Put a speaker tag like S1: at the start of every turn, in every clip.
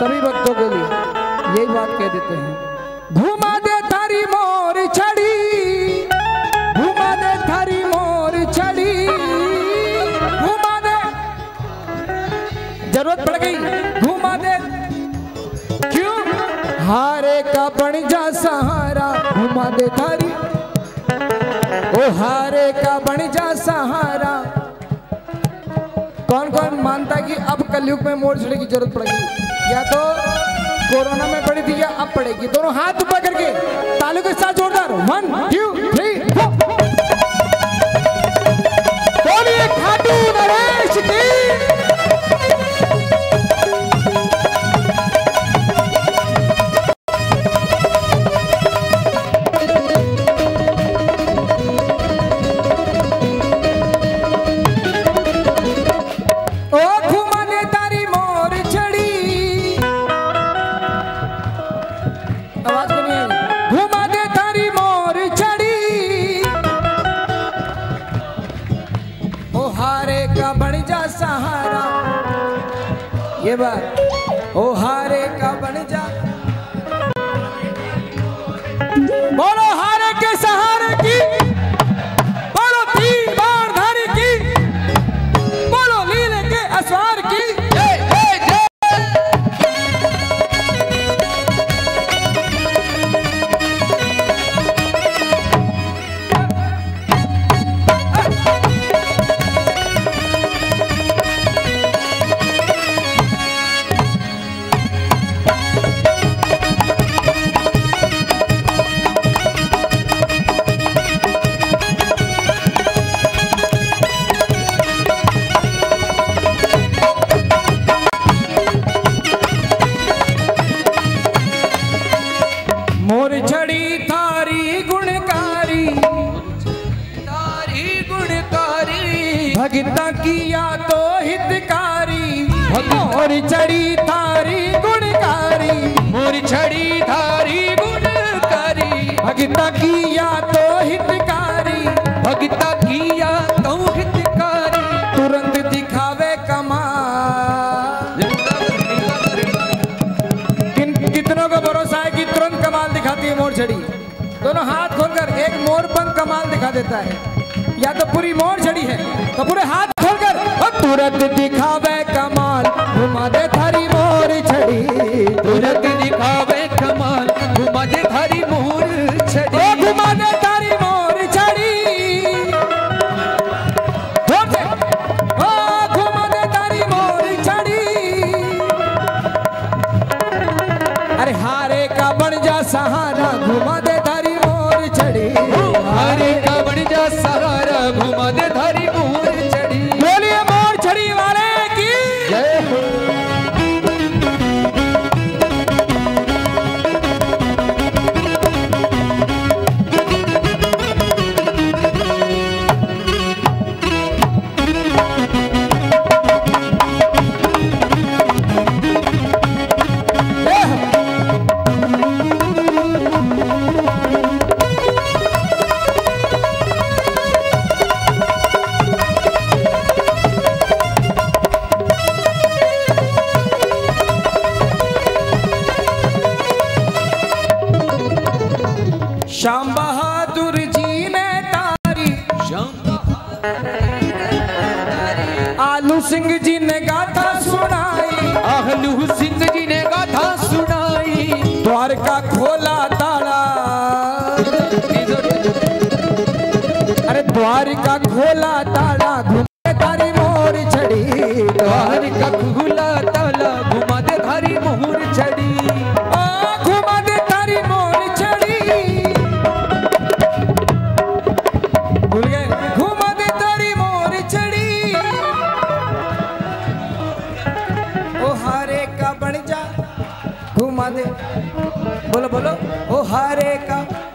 S1: सभी भक्तों के लिए यही बात कह देते हैं। घुमा दे थारी मोर छड़ी, घुमा दे थारी मोर छड़ी, घुमा दे। ज़रूरत पड़ गई, घुमा दे। क्यों? हारे का बन जा सहारा, घुमा दे थारी। ओ हारे का बन जा सहारा। कौन कौन मानता है कि अब कलयुग में मोर छड़ी
S2: की ज़रूरत
S1: पड़ेगी या तो कोरोना में पड़ी
S2: थी या अब पड़ेगी।
S1: दोनों हाथ ऊपर करके। तालू के साथ जोरदार। वन टू थ्री फोर やば देता है। या तो पूरी मोर चढ़ी है तो पूरे हाथ खोलकर तुरंत दिखावे लालू सिंह जी ने गाथा सुनाई।
S2: आहलू सिंह जी ने गाथा सुनाई।
S1: द्वारका खोला ताला। अरे द्वारका खोला ताला
S2: 할까?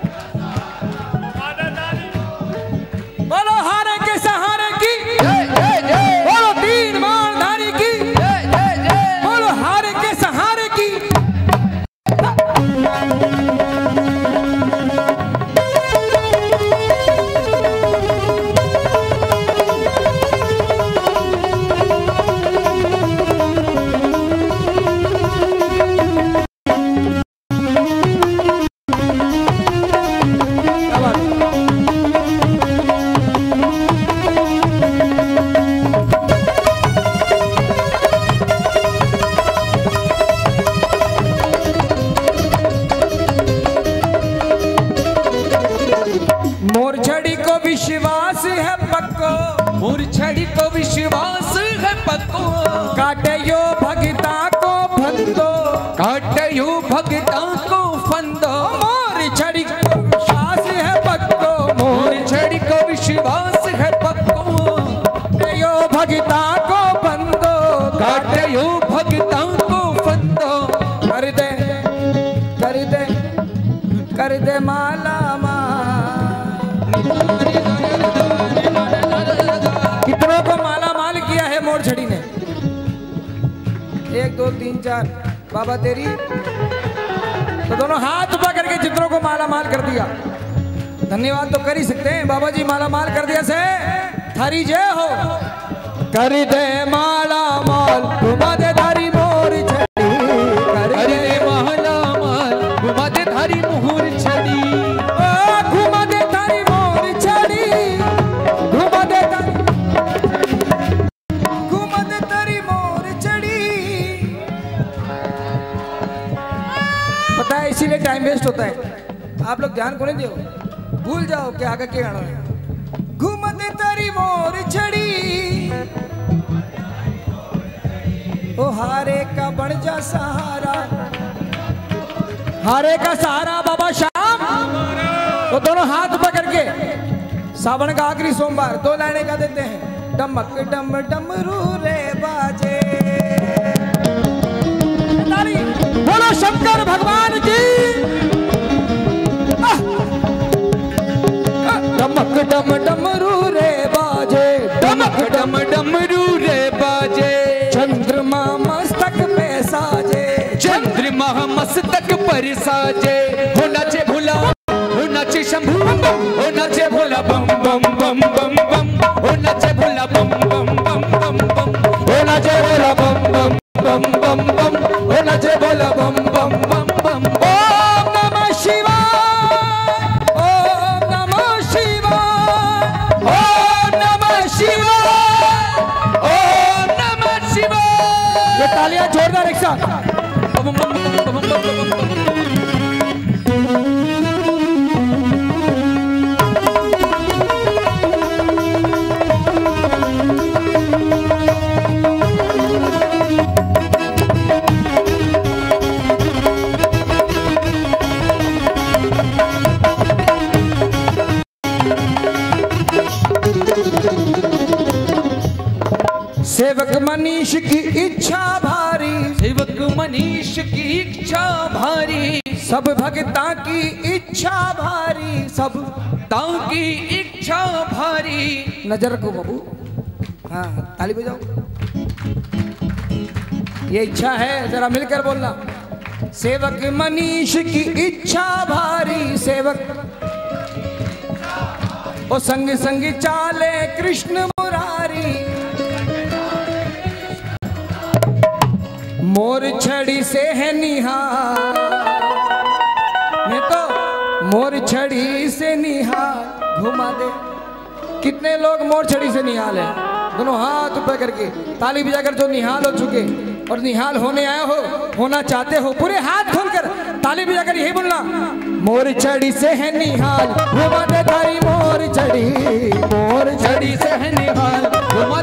S1: काटे भगता को फंदो।
S2: काटयो भगता को फंदो।
S1: मोर छड़ी को विश्वास है पक्को।
S2: मोर छड़ी को विश्वास है पक्को।
S1: भगता को फंदो।
S2: काटयो भगता को फंदो।
S1: कर दे कर दे कर दे माल। चार बाबा तेरी। तो दोनों हाथ ऊपर करके चित्रों को माला माल कर दिया। धन्यवाद तो कर ही सकते हैं। बाबा जी माला माल कर दिया से। थारी जय हो। कर दे माला माल है, इसीलिए टाइम वेस्ट होता है। आप लोग ध्यान को नहीं दो भूल जाओ कि आगे क्या गाना है। घुमा दे तारी मोर छड़ी ओ, हारे का बन जा सहारा। हारे का सहारा, बाबा श्याम। तो दोनों हाथ पकड़ के सावन का आखिरी सोमवार, दो लाने का देते हैं, डमक डम डमरू रे बाजे। शंकर भगवान की! डमक डम डमरू रे बाजे।
S2: डमक डम डमरू रे बाजे।
S1: चंद्रमा मस्तक पे साजे।
S2: चंद्रमा मस्तक पर साजे। हो नाचे भोला हो नाचे शंभू हो नाचे भोला बम बम बम बम बम। हो नाचे भोला बम बम बम बम बम।
S1: ओ नाचे बोला बम बम बम बम बम। ओ नाचे बोला बम तालियाँ जोरदार एक साथ। सेवक मनीष की इच्छा भारी।
S2: सेवक मनीष की इच्छा भारी।
S1: सब भक्ता की इच्छा भारी। सब
S2: ताऊ की इच्छा भारी।
S1: नज़र रखो बाबू। हाँ ताली बजाओ। ये इच्छा है जरा मिलकर बोलना। सेवक मनीष की इच्छा भारी। सेवक। ओ संग संग चाले कृष्ण मुरारी। मोर छड़ी से है निहार। मैं तो मोर छड़ी से निहार। घुमा दे। कितने लोग मोर छड़ी से निहाल है? दोनों हाथ ऊपर करके। ताली बजाकर जो निहाल हो चुके और निहाल होने आया हो, होना चाहते हो, पूरे हाथ खोलकर ताली बजाकर यही बोलना, मोर छड़ी से है निहाल, घुमा दे तारी मोर छड़ी मोर छड़ी
S2: से है निहाल, घुमा